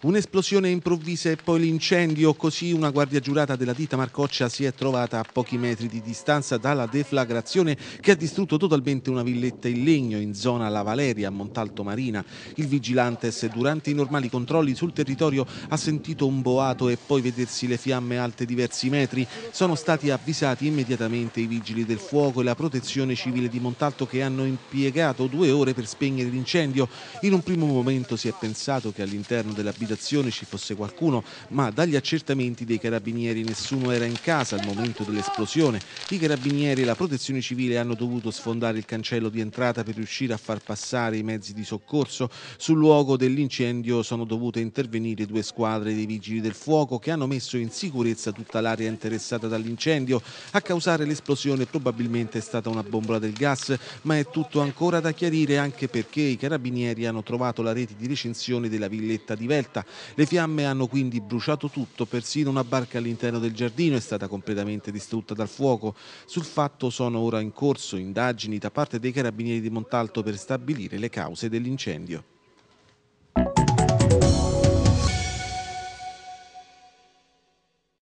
Un'esplosione improvvisa e poi l'incendio, così una guardia giurata della ditta Marcoccia si è trovata a pochi metri di distanza dalla deflagrazione che ha distrutto totalmente una villetta in legno in zona La Valeria, a Montalto Marina. Il vigilantes durante i normali controlli sul territorio ha sentito un boato e poi vedersi le fiamme alte diversi metri. Sono stati avvisati immediatamente i vigili del fuoco e la protezione civile di Montalto che hanno impiegato due ore per spegnere l'incendio. In un primo momento si è pensato che all'interno dell'abitazione abitazione ci fosse qualcuno, ma dagli accertamenti dei carabinieri nessuno era in casa al momento dell'esplosione. I carabinieri e la protezione civile hanno dovuto sfondare il cancello di entrata per riuscire a far passare i mezzi di soccorso. Sul luogo dell'incendio sono dovute intervenire due squadre dei vigili del fuoco che hanno messo in sicurezza tutta l'area interessata dall'incendio. A causare l'esplosione probabilmente è stata una bombola del gas, ma è tutto ancora da chiarire anche perché i carabinieri hanno trovato la rete di recensione della villetta di Velta città. Le fiamme hanno quindi bruciato tutto, persino una barca all'interno del giardino è stata completamente distrutta dal fuoco. Sul fatto sono ora in corso indagini da parte dei carabinieri di Montalto per stabilire le cause dell'incendio.